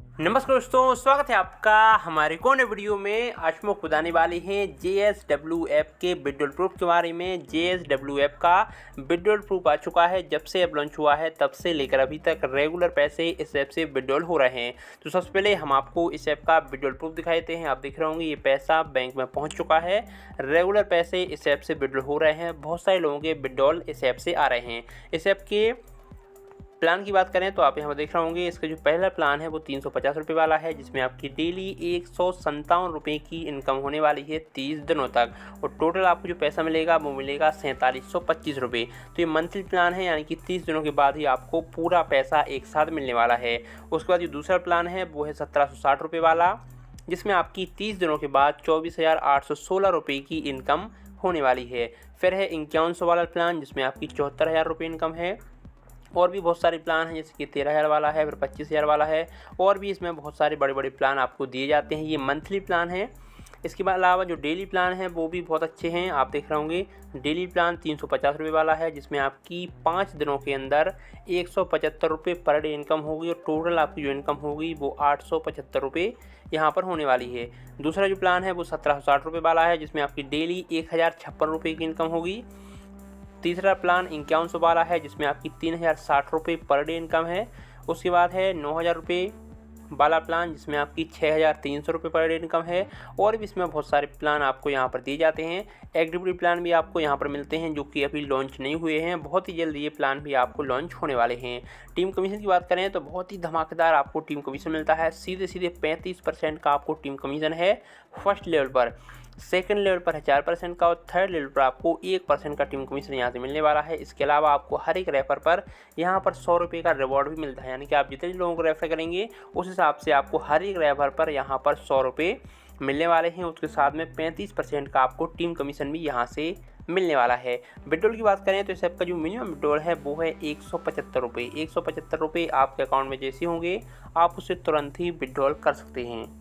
नमस्कार दोस्तों, स्वागत है आपका हमारे कोने वीडियो में। आज हम बताने वाले हैं जे एस डब्ल्यू ऐप के विड्रोल प्रूफ के बारे में। जे एस डब्ल्यू ऐप का विड्रोल प्रूफ आ चुका है। जब से ऐप लॉन्च हुआ है, तब से लेकर अभी तक रेगुलर पैसे इस ऐप से विड्रोल हो रहे हैं। तो सबसे पहले हम आपको इस ऐप का विड्रोल प्रूफ दिखाई देते हैं। आप देख रहे होंगे, ये पैसा बैंक में पहुँच चुका है। रेगुलर पैसे इस ऐप से विड्रोल हो रहे हैं। बहुत सारे लोगों के विड्रॉल इस ऐप से आ रहे हैं। इस ऐप के प्लान की बात करें तो आप यहाँ पर देख रहे होंगे, इसका जो पहला प्लान है वो तीन सौ वाला है, जिसमें आपकी डेली एक सौ की इनकम होने वाली है तीस दिनों तक। और टोटल आपको जो पैसा मिलेगा वो मिलेगा सैंतालीस रुपये। तो ये मंथली प्लान है, यानी कि तीस दिनों के बाद ही आपको पूरा पैसा एक साथ मिलने वाला है। उसके बाद जो दूसरा प्लान है, वो है सत्रह सौ साठ रुपये वाला, जिसमें आपकी तीस दिनों के बाद चौबीस हज़ार आठ सौ सोलह रुपये की इनकम होने वाली है। फिर है इक्यावन सौ वाला प्लान, जिसमें आपकी चौहत्तर हज़ार रुपये इनकम है। और भी बहुत सारे प्लान हैं, जैसे कि तेरह हज़ार वाला है, फिर पच्चीस हज़ार वाला है, और भी इसमें बहुत सारे बड़े बड़े प्लान आपको दिए जाते हैं। ये मंथली प्लान है। इसके अलावा जो डेली प्लान है, वो भी बहुत अच्छे हैं, आप देख रहे होंगे। डेली प्लान तीन सौ पचास रुपये वाला है, जिसमें आपकी पाँच दिनों के अंदर एक सौ पचहत्तर रुपये पर डे इनकम होगी, और टोटल आपकी जो इनकम होगी, वो आठ सौ पचहत्तर रुपये यहाँ पर होने वाली है। दूसरा जो प्लान है, वो सत्रह सौ साठ रुपये वाला है, जिसमें आपकी डेली एक हज़ार छप्पन रुपये की इनकम होगी। तीसरा प्लान इक्यावन सौ वाला है, जिसमें आपकी तीन हज़ार साठ रुपये पर डे इनकम है। उसके बाद है नौ हज़ार रुपये वाला प्लान, जिसमें आपकी छः हज़ार तीन सौ रुपये पर डे इनकम है। और भी इसमें बहुत सारे प्लान आपको यहाँ पर दिए जाते हैं। एक्टिविटी प्लान भी आपको यहाँ पर मिलते हैं, जो कि अभी लॉन्च नहीं हुए हैं। बहुत ही जल्द ये प्लान भी आपको लॉन्च होने वाले हैं। टीम कमीशन की बात करें तो बहुत ही धमाकेदार आपको टीम कमीशन मिलता है। सीधे सीधे पैंतीस परसेंट का आपको टीम कमीशन है, फ़र्स्ट लेवल पर। सेकंड लेवल पर है चार परसेंट का और थर्ड लेवल पर आपको एक परसेंट का टीम कमीशन यहाँ से मिलने वाला है। इसके अलावा आपको हर एक रेफर पर यहाँ पर सौ रुपये का रिवॉर्ड भी मिलता है। यानी कि आप जितने लोगों को रेफर करेंगे, उस हिसाब से आपको हर एक रेफर पर यहाँ पर सौ रुपये मिलने वाले हैं। उसके साथ में पैंतीस परसेंट का आपको टीम कमीशन भी यहाँ से मिलने वाला है। विड्रोल की बात करें तो इस ऐप का जो मिनिमम विड्रोल है, वो है एक सौ पचहत्तर रुपये एक सौ पचहत्तर रुपये आपके अकाउंट में जैसे होंगे, आप उसे तुरंत ही विड्रॉल कर सकते हैं।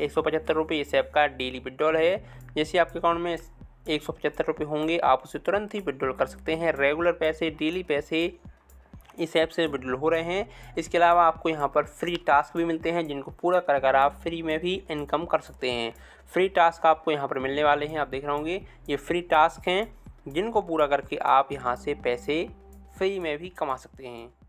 एक सौ पचहत्तर रुपये इस ऐप का डेली विड्रॉल है। जैसे आपके अकाउंट में एक सौ पचहत्तर रुपये होंगे, आप उसे तुरंत ही विड्रॉल कर सकते हैं। रेगुलर पैसे, डेली पैसे इस ऐप से विड्रॉल हो रहे हैं। इसके अलावा आपको यहाँ पर फ्री टास्क भी मिलते हैं, जिनको पूरा कर कर आप फ्री में भी इनकम कर सकते हैं। फ्री टास्क आपको यहाँ पर मिलने वाले हैं, आप देख रहे होंगे। ये फ्री टास्क हैं, जिनको पूरा करके आप यहाँ से पैसे फ्री में भी कमा सकते हैं।